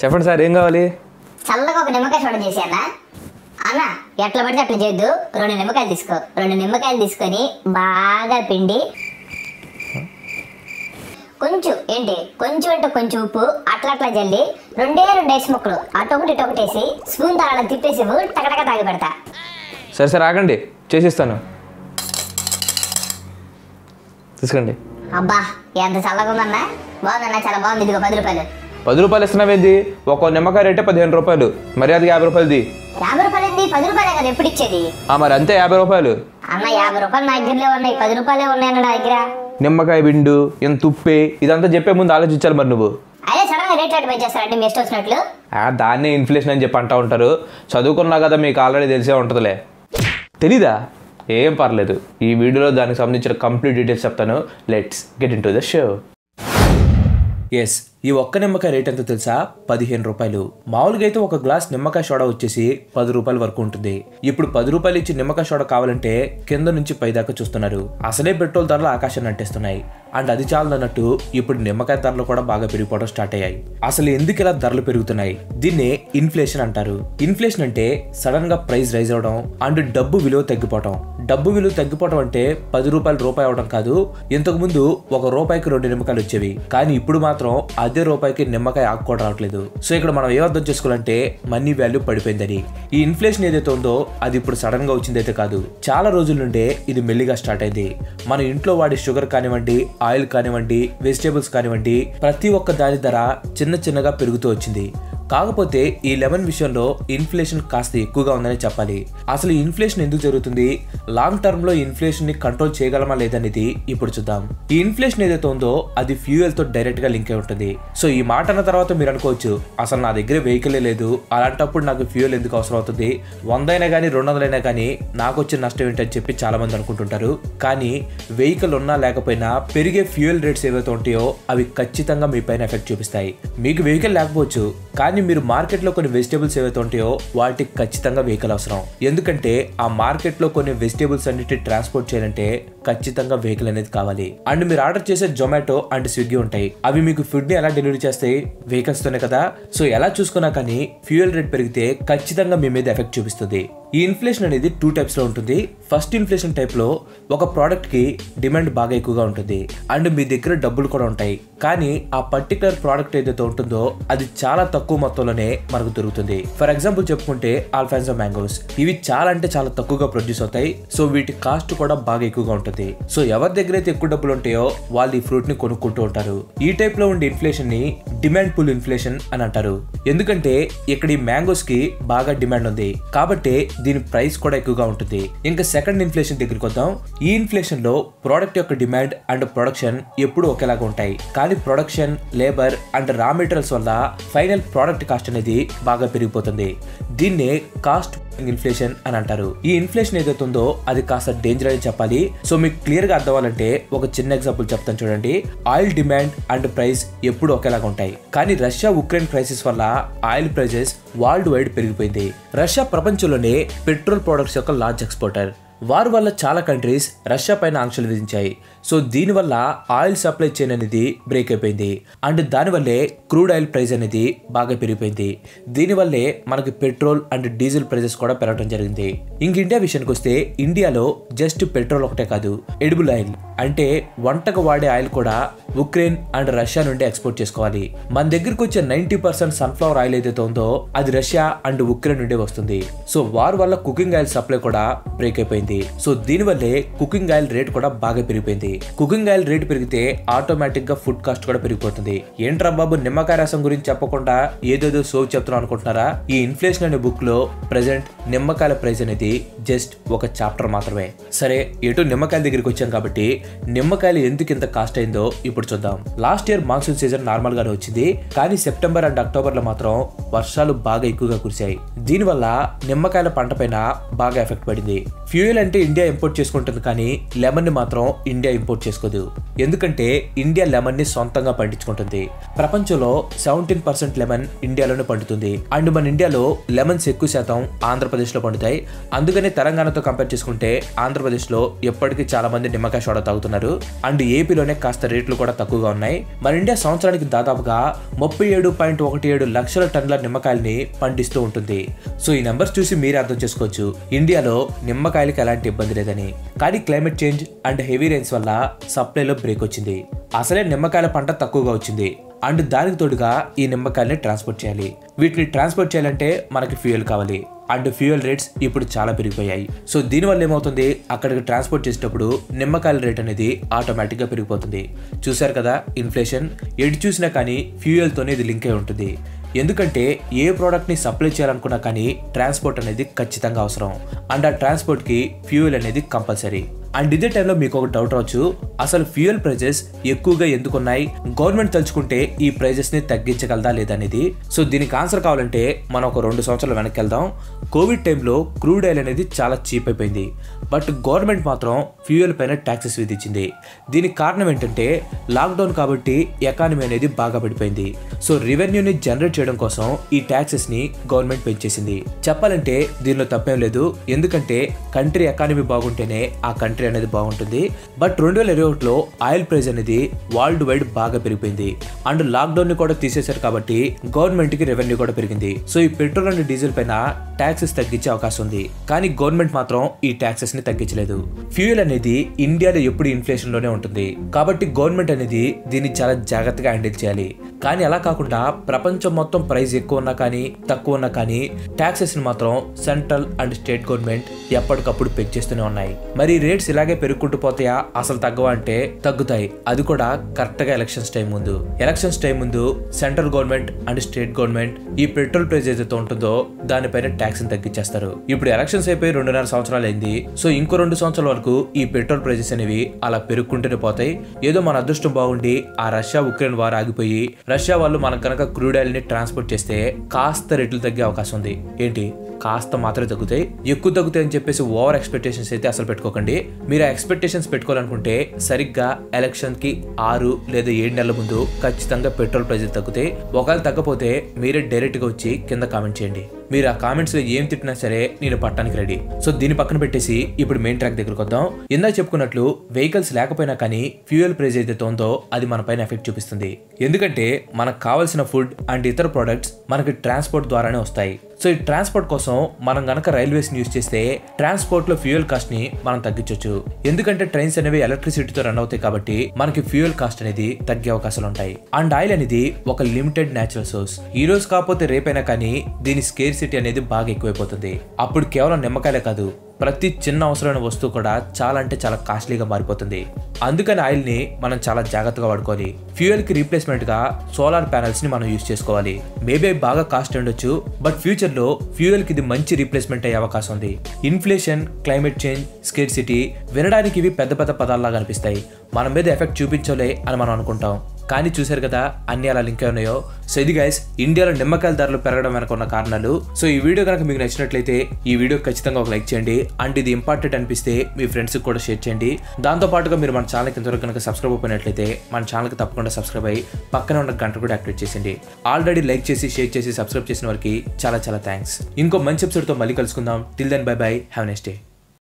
చెప్పండి సార్ ఏం కావాలి? చల్లగా ఒక నిమ్మకాయ చూడ చేసి అన్న. అన్న ఎట్లా పడితే అట్లా చేయొద్దు. రెండు నిమ్మకాయలు తీసుకో. రెండు నిమ్మకాయలు తీసుకొని బాగా పిండి. కొంచెం ఏంటి? కొంచెం అంటే కొంచెం ఉప్పు అట్లా అట్లా జల్లి రెండే రెండు ఐస్ ముక్కలు అటొకటి ఇటొకటి వేసి స్పూన్ తాళ తిప్పేసి టకటక తాగి పెడతా. సరే సరే ఆగండి. చేసిస్తాను. తీసుకోండి. అబ్బా ఎంత చల్లగా ఉందన్నా. బాగుందన్నా చాలా బాగుంది. ఇదిగో పది రూపాయలు. పది రూపాయలు ఇస్తున్నావేంది? ఒక నిమ్మకాయ రేటే పదిహేను రూపాయలు. మర్యాదకి యాభై రూపాయలది యాభై రూపాయలు ఏంది? పది రూపాయలే కదా ఎప్పుడు ఇచ్చేది? ఆ, మరి అంతే యాభై రూపాయలు. అన్న యాభై రూపాయలు నా దగ్గరలో ఉన్నాయి. పది రూపాయలే ఉన్నాయి అన్న నా దగ్గర. నిమ్మకాయ బిండు ఎంత ఉప్పే ఇదంతా చెప్పే ముందు ఆలోచించాలి మరి నువ్వు. అదే సడన్గా రేట్ రేట్ పెంచేస్తారంటే మీ ఇష్టం వచ్చినట్లు. ఆ, దాన్నే ఇన్ఫ్లేషన్ అని చెప్పి అంటూ ఉంటారు. చదువుకున్నా కదా మీకు ఆల్రెడీ తెలిసే ఉంటుందిలే. తెలీదా? ఏం పర్లేదు. ఈ వీడియోలో దానికి సంబంధించిన కంప్లీట్ డీటెయిల్స్ చెప్తాను. Let's get into the show. Yes. ఈ ఒక్క నిమ్మకాయ రేట్ ఎంత తెలుసా? పదిహేను రూపాయలు. మామూలుగా అయితే ఒక గ్లాస్ నిమ్మకాయ సోడా వచ్చేసి పది రూపాయల వరకు ఉంటుంది. ఇప్పుడు పది రూపాయలు ఇచ్చి నిమ్మకాయ సోడా కావాలంటే కింద నుంచి పై దాకా చూస్తున్నారు. అసలే పెట్రోల్ ధరలు ఆకాశాన్ని అంటేస్తున్నాయి. అండ్ అది చాలన్నట్టు ఇప్పుడు నిమ్మకాయ ధరలు కూడా బాగా పెరిగిపోవడం స్టార్ట్ అయ్యాయి. అసలు ఎందుకు ఇలా ధరలు పెరుగుతున్నాయి? దీన్నే ఇన్ఫ్లేషన్ అంటారు. ఇన్ఫ్లేషన్ అంటే సడన్గా ప్రైస్ రైజ్ అవడం అండ్ డబ్బు విలువ తగ్గిపోవడం డబ్బు విలువ తగ్గిపోవడం అంటే పది రూపాయలు రూపాయి అవడం కాదు. ఇంతకు ముందు ఒక రూపాయికి రెండు నిమ్మకాయలు వచ్చేవి. కానీ ఇప్పుడు మాత్రం అది రూపాయికి నిమ్మకాయ ఆకు కూడా రావట్లేదు. సో ఇక్కడ మనం ఏ అర్థం చేసుకోవాలంటే మనీ వాల్యూ పడిపోయిందని. ఈ ఇన్ఫ్లేషన్ ఏదైతే ఉందో అది ఇప్పుడు సడన్గా వచ్చిందైతే కాదు. చాలా రోజుల నుండే ఇది మెల్లిగా స్టార్ట్ అయింది. మన ఇంట్లో వాడే షుగర్ కానివ్వండి ఆయిల్ కానివ్వండి వెజిటేబుల్స్ కానివ్వండి ప్రతి ఒక్క దాని ధర చిన్న చిన్నగా పెరుగుతూ వచ్చింది. కాకపోతే ఈ లెమన్ విషయంలో ఇన్ఫ్లేషన్ కాస్త ఎక్కువగా ఉందని చెప్పాలి. అసలు ఇన్ఫ్లేషన్ ఎందుకు జరుగుతుంది? లాంగ్ టర్మ్లో ఇన్ఫ్లేషన్ని కంట్రోల్ చేయగలమా లేదనేది ఇప్పుడు చూద్దాం. ఈ ఇన్ఫ్లేషన్ ఏదైతే ఉందో అది ఫ్యూయల్తో డైరెక్ట్గా లింక్ అయి ఉంటుంది. సో ఈ మాట అన్న తర్వాత మీరు అనుకోవచ్చు అసలు నా దగ్గర వెహికలే లేదు. అలాంటప్పుడు నాకు ఫ్యూయల్ ఎందుకు అవసరం అవుతుంది? వందైనా కానీ రెండు వందలైనా కానీ నాకు వచ్చిన నష్టం ఏంటని చెప్పి చాలా మంది అనుకుంటుంటారు. కానీ వెహికల్ ఉన్నా లేకపోయినా పెరిగే ఫ్యూయల్ రేట్స్ ఏవైతే ఉంటాయో అవి ఖచ్చితంగా మీ పైన ఎఫెక్ట్ చూపిస్తాయి. మీకు వెహికల్ లేకపోవచ్చు కానీ కానీ మీరు మార్కెట్లో కొన్ని వెజిటేబుల్స్ ఏవైతే ఉంటాయో వాటికి ఖచ్చితంగా వెహికల్ అవసరం. ఎందుకంటే ఆ మార్కెట్లో కొన్ని వెజిటేబుల్స్ అన్నిటి ట్రాన్స్పోర్ట్ చేయాలంటే ఖచ్చితంగా వెహికల్ అనేది కావాలి. అండ్ మీరు ఆర్డర్ చేసే జొమాటో అండ్ స్విగ్గీ ఉంటాయి. అవి మీకు ఫుడ్ని ఎలా డెలివరీ చేస్తాయి? వెహికల్స్ తోనే కదా? సో ఎలా చూసుకున్నా కానీ ఫ్యూయల్ రేట్ పెరిగితే ఖచ్చితంగా మీ మీద ఎఫెక్ట్ చూపిస్తుంది. ఈ ఇన్ఫ్లేషన్ అనేది టూ టైప్స్లో ఉంటుంది. ఫస్ట్ ఇన్ఫ్లేషన్ టైప్లో ఒక ప్రోడక్ట్కి డిమాండ్ బాగా ఎక్కువగా ఉంటుంది. అండ్ మీ దగ్గర డబ్బులు కూడా ఉంటాయి. కానీ ఆ పర్టికులర్ ప్రోడక్ట్ ఏదైతే ఉంటుందో అది చాలా తక్కువ మొత్తంలోనే మనకు దొరుకుతుంది. ఫర్ ఎగ్జాంపుల్ చెప్పుకుంటే ఆల్ఫాన్సో మ్యాంగోస్ ఇవి చాలా అంటే చాలా తక్కువగా ప్రొడ్యూస్ అవుతాయి. సో వీటి కాస్ట్ కూడా బాగా ఎక్కువగా ఉంటుంది. సో ఎవరి దగ్గర అయితే ఎక్కువ డబ్బులు ఉంటాయో వాళ్ళు ఈ ఫ్రూట్ని కొనుక్కుంటూ ఉంటారు. ఈ టైప్లో ఉండే ఇన్ఫ్లేషన్ని డిమాండ్ పుల్ ఇన్ఫ్లేషన్ అని అంటారు. ఎందుకంటే ఇక్కడ ఈ మ్యాంగోస్కి బాగా డిమాండ్ ఉంది. కాబట్టి దీని ప్రైస్ కూడా ఎక్కువగా ఉంటుంది. ఇంకా సెకండ్ ఇన్ఫ్లేషన్ దగ్గరికి వద్దాం. ఈ ఇన్ఫ్లేషన్లో ప్రోడక్ట్ యొక్క డిమాండ్ అండ్ ప్రొడక్షన్ ఎప్పుడు ఒకేలాగా ఉంటాయి. కానీ production labour and raw materials వల్ల ఫైనల్ ప్రోడక్ట్ కాస్ట్ అనేది బాగా పెరిగిపోతుంది. దీన్నే కాస్ట్ ఇన్ఫ్లేషన్ అని అంటారు. ఈ ఇన్ఫ్లేషన్ ఏదైతే ఉందో అది కాస్త డేంజర్ అని చెప్పాలి. సో మీకు క్లియర్గా అర్థం అవ్వాలంటే ఒక చిన్న ఎగ్జాంపుల్ చెప్తాను చూడండి. ఆయిల్ డిమాండ్ అండ్ ప్రైస్ ఎప్పుడు ఒకేలాగా ఉంటాయి. కానీ రష్యా ఉక్రెయిన్ క్రైసిస్ వల్ల ఆయిల్ ప్రైజెస్ వరల్డ్ వైడ్ పెరిగిపోయింది. రష్యా ప్రపంచంలోనే పెట్రోల్ ప్రొడక్ట్స్ యొక్క లార్జ్ ఎక్స్పోర్టర్ వారి వల్ల చాలా కంట్రీస్ రష్యా పైన ఆంక్షలు విధించాయి. సో దీనివల్ల ఆయిల్ సప్లై చైన్ అనేది బ్రేక్ అయిపోయింది. అండ్ దానివల్లే క్రూడ్ ఆయిల్ ప్రైస్ అనేది బాగా పెరిగిపోయింది. దీనివల్లే మనకి పెట్రోల్ అండ్ డీజిల్ ప్రైజెస్ కూడా పెరగడం జరిగింది. ఇంక ఇండియా విషయానికి వస్తే ఇండియాలో జస్ట్ పెట్రోల్ ఒకటే కాదు ఎడిబుల్ ఆయిల్. అంటే వంటకు వాడే ఆయిల్ కూడా ఉక్రెయిన్ అండ్ రష్యా నుండి ఎక్స్పోర్ట్ చేసుకోవాలి. మన దగ్గరకు వచ్చే నైన్టీ పర్సెంట్ సన్ఫ్లవర్ ఆయిల్ ఏదైతే ఉందో అది రష్యా అండ్ ఉక్రెయిన్ నుండి వస్తుంది. సో వారి వల్ల కుకింగ్ ఆయిల్ సప్లై కూడా బ్రేక్ అయిపోయింది. సో దీనివల్లే కుకింగ్ ఆయిల్ రేట్ కూడా బాగా పెరిగిపోయింది. కుకింగ్ ఆయిల్ రేట్ పెరిగితే ఆటోమేటిక్గా ఫుడ్ కాస్ట్ కూడా పెరిగిపోతుంది. ఏంట్రా బాబు నిమ్మకాయ రసం గురించి చెప్పకుండా ఏదేదో సో చెప్తున్నాం అనుకుంటున్నారా? ఈ ఇన్ఫ్లేషన్ అనే బుక్లో ప్రెసెంట్ నిమ్మకాయల ప్రైస్ అనేది జస్ట్ ఒక చాప్టర్ మాత్రమే. సరే ఎటు నిమ్మకాయల దగ్గరికి వచ్చాం కాబట్టి నిమ్మకాయలు ఎందుకు ఇంత కాస్ట్ అయిందో ఇప్పుడు చూద్దాం. Last year monsoon season normal గానే వచ్చింది. కానీ సెప్టెంబర్ అండ్ అక్టోబర్లో మాత్రం వర్షాలు బాగా ఎక్కువగా కురిశాయి. దీనివల్ల నిమ్మకాయల పంట పైన బాగా ఎఫెక్ట్ పడింది. ఫ్యూయల్ అంటే ఇండియా ఇంపోర్ట్ చేసుకుంటుంది కానీ లెమన్ని మాత్రం ఇండియా ఇంపోర్ట్ చేసుకోదు. ఎందుకంటే ఇండియా లెమన్ని సొంతంగా పండించుకుంటుంది. ప్రపంచంలో సెవెంటీన్ పర్సెంట్ లెమన్ ఇండియాలోనే పండుతుంది. అండ్ మన ఇండియాలో లెమన్స్ ఎక్కువ శాతం ఆంధ్రప్రదేశ్లో పండుతాయి. అందుకనే తెలంగాణతో కంపేర్ చేసుకుంటే ఆంధ్రప్రదేశ్లో ఎప్పటికీ చాలా మంది నిమ్మకాయ సోడా తాగుతున్నారు. అండ్ ఏపీలోనే కాస్త రేట్లు కూడా తక్కువగా ఉన్నాయి. మన ఇండియా సంవత్సరానికి దాదాపుగా ముప్పై ఏడు పాయింట్ ఒకటి ఏడు లక్షల టన్నుల నిమ్మకాయల్ని పండిస్తూ ఉంటుంది. సో ఈ నెంబర్స్ చూసి మీరే అర్థం చేసుకోవచ్చు. ఇండియాలో నిమ్మకాయలకి ఎలాంటి ఇబ్బంది లేదని. కానీ climate change and heavy rains వల్ల సప్లైలో బ్రేక్ వచ్చింది. అసలే నిమ్మకాయల పంట తక్కువగా వచ్చింది. అండ్ దానికి తోడుగా ఈ నిమ్మకాయల్ని ట్రాన్స్పోర్ట్ చేయాలి. వీటిని ట్రాన్స్పోర్ట్ చేయాలంటే మనకి ఫ్యూయల్ కావాలి. అండ్ ఫ్యూయల్ రేట్స్ ఇప్పుడు చాలా పెరిగిపోయాయి. సో దీనివల్ల ఏమవుతుంది? అక్కడికి ట్రాన్స్పోర్ట్ చేసేటప్పుడు నిమ్మకాయల రేట్ అనేది ఆటోమేటిక్గా పెరిగిపోతుంది. చూశారు కదా ఇన్ఫ్లేషన్. ఎటు చూసినా కానీ ఫ్యూయల్తోనే ఇది లింక్ అయి ఉంటుంది. ఎందుకంటే ఏ ప్రోడక్ట్ని సప్లై చేయాలనుకున్నా కానీ ట్రాన్స్పోర్ట్ అనేది ఖచ్చితంగా అవసరం. అండ్ ఆ ట్రాన్స్పోర్ట్కి ఫ్యూయల్ అనేది కంపల్సరీ అండ్ ఇదే టైంలో మీకు ఒక డౌట్ రావచ్చు. అసలు ఫ్యూయల్ ప్రైజెస్ ఎక్కువగా ఎందుకున్నాయి గవర్నమెంట్ తలుచుకుంటే ఈ ప్రైజెస్ని తగ్గించగలదా లేదనేది సో దీనికి ఆన్సర్ కావాలంటే మనం ఒక రెండు సంవత్సరాలు వెనక్కి వెళ్దాం. కోవిడ్ టైంలో క్రూడ్ ఆయిల్ అనేది చాలా చీప్ అయిపోయింది. బట్ గవర్నమెంట్ మాత్రం ఫ్యూయల్ పైన ట్యాక్సెస్ విధించింది. దీనికి కారణం ఏంటంటే లాక్డౌన్ కాబట్టి ఎకానమీ అనేది బాగా పడిపోయింది. సో రెవెన్యూని జనరేట్ చేయడం కోసం ఈ ట్యాక్సెస్ని గవర్నమెంట్ పెంచేసింది. చెప్పాలంటే దీనిలో తప్పేం లేదు. ఎందుకంటే కంట్రీ ఎకానమీ బాగుంటేనే ఆ కంట్రీ అనేది బాగుంటుంది. బట్ రెండు వేల ఇరవై ఒకటిలో ఆయిల్ ప్రైస్ అనేది వరల్డ్ వైడ్ బాగా పెరిగిపోయింది. అండ్ లాక్డౌన్ని కూడా తీసేశారు కాబట్టి గవర్నమెంట్కి రెవెన్యూ కూడా పెరిగింది. సో ఈ పెట్రోల్ అండ్ డీజిల్ పైన ట్యాక్సెస్ తగ్గించే అవకాశం ఉంది. కానీ గవర్నమెంట్ మాత్రం ఈ ట్యాక్సెస్ని తగ్గించలేదు. ఫ్యూయల్ అనేది ఇండియాలో ఎప్పుడు ఇన్ఫ్లేషన్లోనే ఉంటుంది. కాబట్టి గవర్నమెంట్ అనేది దీన్ని చాలా జాగ్రత్తగా హ్యాండిల్ చేయాలి. కానీ అలా కాకుండా ప్రపంచం మొత్తం ప్రైస్ ఎక్కువ ఉన్నా కానీ తక్కువ ఉన్నా కానీ ట్యాక్సెస్ని మాత్రం సెంట్రల్ అండ్ స్టేట్ గవర్నమెంట్ ఎప్పటికప్పుడు పెంచేస్తూనే ఉన్నాయి. మరి రేట్స్ ఇలాగే పెరుగుకుంటూ పోతాయా? అసలు తగ్గవా అంటే తగ్గుతాయి. అది కూడా కరెక్ట్గా ఎలక్షన్స్ టైం ముందు. ఎలక్షన్స్ టైం ముందు central government and state government ఈ పెట్రోల్ ప్రైస్ ఏదైతే ఉంటుందో దానిపైన ట్యాక్స్ తగ్గించేస్తారు. ఇప్పుడు ఎలక్షన్స్ అయిపోయి రెండున్నర సంవత్సరాలు అయింది. సో ఇంకో రెండు సంవత్సరాల వరకు ఈ పెట్రోల్ ప్రైజెస్ అనేవి అలా పెరుగుకుంటూనే పోతాయి. ఏదో మన అదృష్టం బాగుండి ఆ రష్యా ఉక్రెయిన్ వారు ఆగిపోయి రష్యా వాళ్ళు మనకు కనుక క్రూడ్ ఆయిల్ని ట్రాన్స్పోర్ట్ చేస్తే కాస్త రేట్లు తగ్గే అవకాశం ఉంది. ఏంటి? కాస్త మాత్రమే తగ్గుతాయి. ఎక్కువ తగ్గుతాయి అని చెప్పేసి ఓవర్ ఎక్స్పెక్టేషన్స్ అయితే అసలు పెట్టుకోకండి. మీరు ఆ ఎక్స్పెక్టేషన్స్ పెట్టుకోవాలనుకుంటే సరిగ్గా ఎలక్షన్కి ఆరు లేదా ఏడు నెలల ముందు ఖచ్చితంగా పెట్రోల్ ప్రైజులు తగ్గుతాయి ఒకవేళ తగ్గపోతే మీరే డైరెక్ట్గా వచ్చి కింద కామెంట్ చేయండి. మీరు ఆ కామెంట్స్లో ఏం తిట్టినా సరే నేను పట్టడానికి రెడీ. సో దీని పక్కన పెట్టేసి ఇప్పుడు మెయిన్ ట్రాక్ దగ్గరకు వద్దాం. ఇందాక చెప్పుకున్నట్లు వెహికల్స్ లేకపోయినా కానీ ఫ్యూయల్ ప్రైజ్ అయితే ఉందో అది మన పైన ఎఫెక్ట్ చూపిస్తుంది. ఎందుకంటే మనకు కావాల్సిన ఫుడ్ అండ్ ఇతర ప్రొడక్ట్స్ మనకి ట్రాన్స్పోర్ట్ ద్వారానే వస్తాయి. సో ఈ ట్రాన్స్పోర్ట్ కోసం మనం గనక రైల్వేస్ని యూజ్ చేస్తే ట్రాన్స్పోర్ట్లో ఫ్యూయల్ కాస్ట్ని మనం తగ్గించవచ్చు ఎందుకంటే ట్రైన్స్ అనేవి ఎలక్ట్రిసిటీతో రన్ అవుతాయి కాబట్టి మనకి ఫ్యూయల్ కాస్ట్ అనేది తగ్గే అవకాశాలు ఉంటాయి. అండ్ ఆయిల్ అనేది ఒక లిమిటెడ్ నేచురల్ సోర్స్ ఈ రోజు కాకపోతే రేపైనా కానీ దీని స్కేర్ సిటీ అనేది బాగా ఎక్కువైపోతుంది. అప్పుడు కేవలం నిమ్మకాయలే కాదు ప్రతి చిన్న అవసరమైన వస్తువు కూడా చాలా అంటే చాలా కాస్ట్లీగా మారిపోతుంది. అందుకని ఆయిల్ని మనం చాలా జాగ్రత్తగా వాడుకోవాలి ఫ్యూయల్కి రీప్లేస్మెంట్గా సోలార్ ప్యానల్స్ని మనం యూస్ చేసుకోవాలి. మేబీ బాగా కాస్ట్ ఉండొచ్చు బట్ ఫ్యూచర్లో ఫ్యూయల్కి ఇది మంచి రీప్లేస్మెంట్ అయ్యే అవకాశం ఉంది. Inflation climate change scarcity వినడానికి ఇవి పెద్ద పెద్ద పదాల్లాగా అనిపిస్తాయి. మన మీద ఎఫెక్ట్ చూపించలే అని మనం అనుకుంటాం. కానీ చూశారు కదా అన్ని అలా లింక్ ఉన్నాయో సో ఇది గైస్ ఇండియాలో నిమ్మకాయల ధరలు పెరగడం వెనక ఉన్న కారణాలు. సో ఈ వీడియో కనుక మీకు నచ్చినట్లయితే ఈ వీడియో ఖచ్చితంగా ఒక లైక్ చేయండి. అండ్ ఇది ఇంపార్టెంట్ అనిపిస్తే మీ ఫ్రెండ్స్కి కూడా షేర్ చేయండి. దాంతో పాటుగా మీరు మన ఛానల్కి ఇంతవరకు కనుక సబ్స్క్రైబ్ అయినట్లయితే మన ఛానల్కి తప్పకుండా సబ్స్క్రైబ్ అయ్యి పక్కన ఉన్న గంట కూడా యాక్టివేట్ చేసింది ఆల్రెడీ లైక్ చేసి షేర్ చేసి సబ్స్క్రైబ్ చేసిన వారికి చాలా చాలా థ్యాంక్స్ ఇంకో మంచి ఎపిసోడ్తో మళ్ళీ కలుసుకుందాం. Till then bye bye have next day